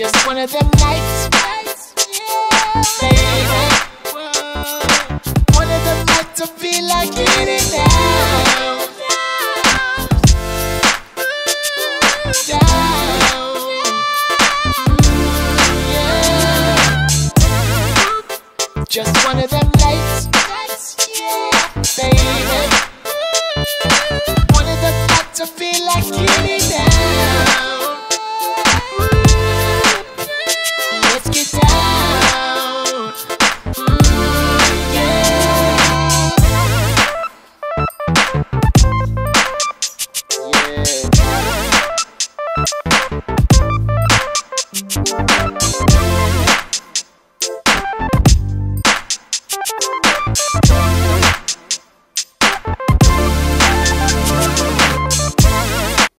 just one of them nights. Baby. One of them nights to feel like it now. Down. Yeah. Just one of them. Yeah.